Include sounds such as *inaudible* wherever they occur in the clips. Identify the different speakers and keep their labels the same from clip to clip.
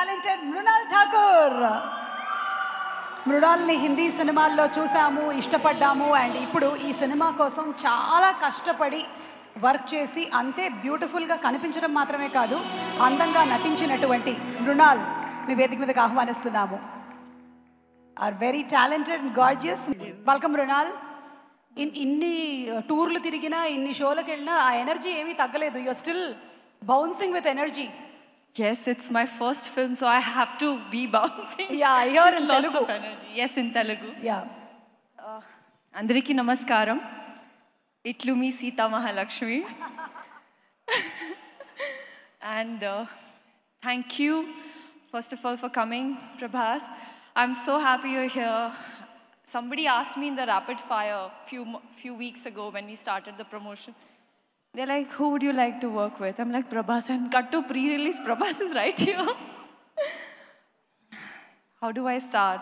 Speaker 1: Talented Mrunal Thakur మృణాల్ని హిందీ సినిమాల్లో చూసాము ఇష్టపడ్డాము అండ్ ఇప్పుడు ఈ సినిమా కోసం చాలా కష్టపడి వర్క్ చేసి అంతే బ్యూటిఫుల్గా కనిపించడం మాత్రమే కాదు అందంగా నటించినటువంటి మృణాల్ని వేదిక మీదకి ఆహ్వానిస్తున్నాము. Are very talented gorgeous welcome Mrunal in ఇన్ని uh, టూర్లు తిరిగినా ఇన్ని షోలకు వెళ్ళినా ఆ ఎనర్జీ ఏమీ తగ్గలేదు. You're still bouncing with energy
Speaker 2: Yes, it's my first film, so I have to be *laughs* bouncing.
Speaker 1: Yeah, I hear
Speaker 2: with
Speaker 1: in
Speaker 2: lots
Speaker 1: Telugu.
Speaker 2: of energy. Yes, in Telugu.
Speaker 1: Yeah
Speaker 2: అందరికీ నమస్కారం ఇట్లు మీ Sita Mahalakshmi *laughs* and thank you first of all for coming Prabhas I'm so happy your here somebody asked me in the rapid fire few mo- few weeks ago when we started the promotion they're like who would you like to work with i'm like prabhas and cut to pre-release prabhas is right here *laughs* how do I start?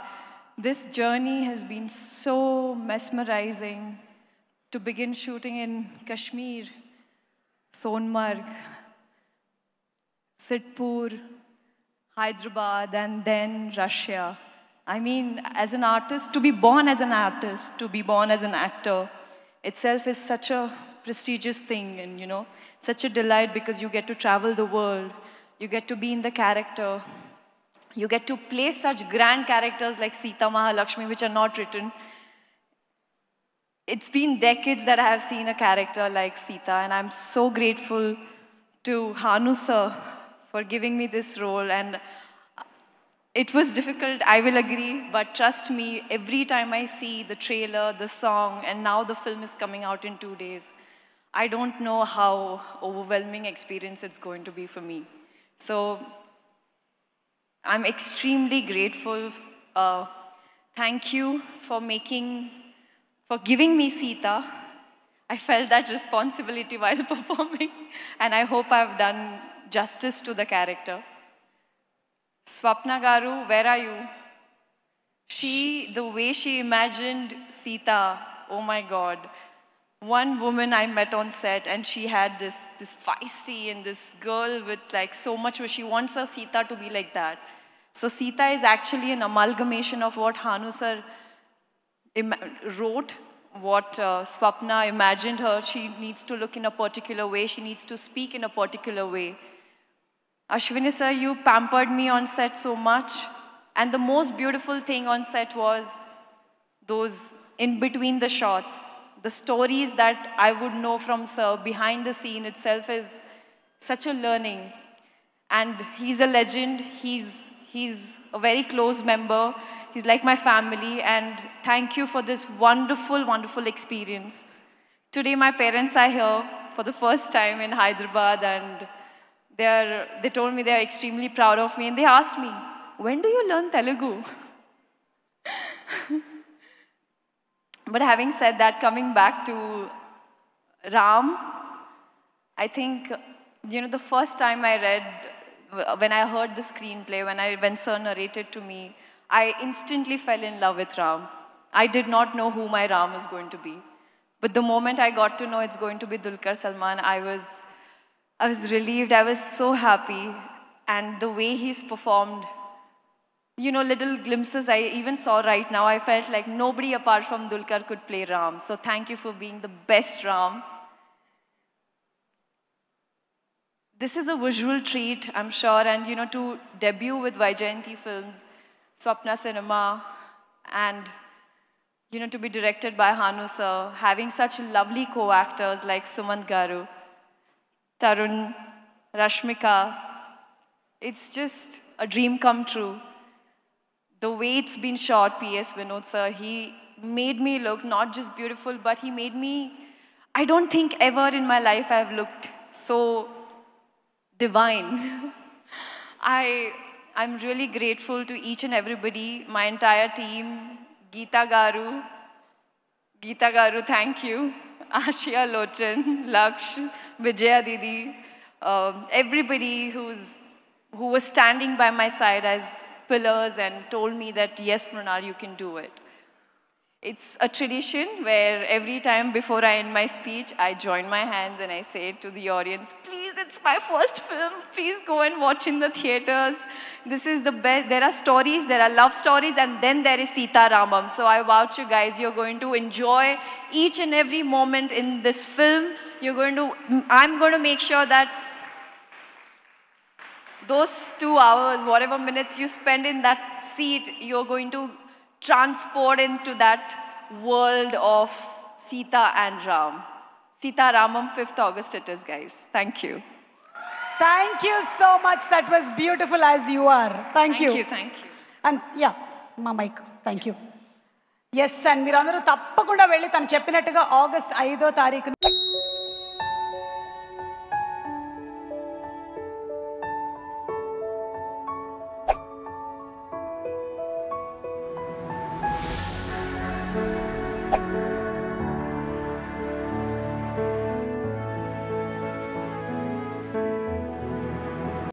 Speaker 2: This journey has been so mesmerizing to begin shooting in Kashmir, Sonmarg, Sidpur, Hyderabad, and then Russia. I mean, as an artist, to be born as an artist, to be born as an actor itself is such a prestigious thing, and you know, such a delight because you get to travel the world, you get to be in the character, you get to play such grand characters like Sita Mahalakshmi, which are not written. It's been decades that I have seen a character like Sita, and I'm so grateful to Hanu sir for giving me this role. And it was difficult, I will agree, but trust me, every time I see the trailer, the song, and now the film is coming out in two days, I don't know how overwhelming experience it's going to be for me. So I'm extremely grateful. Uh, thank you for making, for giving me Sita. I felt that responsibility *laughs* while performing, and I hope I've done justice to the character. Swapna Garu, where are you? She, the way she imagined Sita, oh my God. One woman I met on set, and she had this, this feisty and this girl with like so much she wants her Sita to be like that. So Sita is actually an amalgamation of what Hanu sir wrote, what uh, Swapna imagined her. She needs to look in a particular way. She needs to speak in a particular way. Ashwini sir, you pampered me on set so much. And the most beautiful thing on set was those in between the shots, the stories that I would know from sir behind the scene itself is such a learning. And he's a legend. He's, he's a very close member. He's like my family. And thank you for this wonderful, wonderful experience. Today, my parents are here for the first time in Hyderabad, and they're, they told me they're extremely proud of me. And they asked me, When do you learn Telugu? *laughs* but having said that, coming back to Ram, I think, you know, the first time I read, when I heard the screenplay, when, I, when Sir narrated to me, I instantly fell in love with Ram. I did not know who my Ram is going to be. But the moment I got to know it's going to be Dulquer Salmaan, I was, I was relieved. I was so happy. And the way he's performed, you know, little glimpses I even saw right now, I felt like nobody apart from Dulquer could play Ram. So thank you for being the best Ram. This is a visual treat, I'm sure, and you know, to debut with Vaijayanti Films, Swapna Cinema, and you know, to be directed by Hanu sir, having such lovely co-actors like Sumant Garu, Tarun, Rashmika, it's just a dream come true. The way it's been shot, P.S. Vinod sir, he made me look not just beautiful, but he made me, I don't think ever in my life I've looked so divine. *laughs* I, I'm really grateful to each and everybody, my entire team, Geeta Garu, Geeta Garu, thank you, Ashia Lochan, Laksh, Vijaya Didi, um, everybody who's, who was standing by my side as pillars and told me that, yes, Mrunal, you can do it. It's a tradition where every time before I end my speech, I join my hands and I say to the audience, please it's my first film. Please go and watch in the theaters. This is the best. There are stories, there are love stories, and then there is Sita Ramam. So I vouch you guys, you're going to enjoy each and every moment in this film. You're going to, I'm going to make sure that those two hours, whatever minutes you spend in that seat, you're going to transport into that world of Sita and Ram. Sita Ramam, 5th August it is, guys. Thank you.
Speaker 1: Thank you so much that was beautiful as you are
Speaker 2: thank you thank you.
Speaker 1: And yeah మా mic thank you yes and మీరందరూ తప్పకుండా వెళ్ళి తను చెప్పినట్టుగా August ఐదో తారీఖున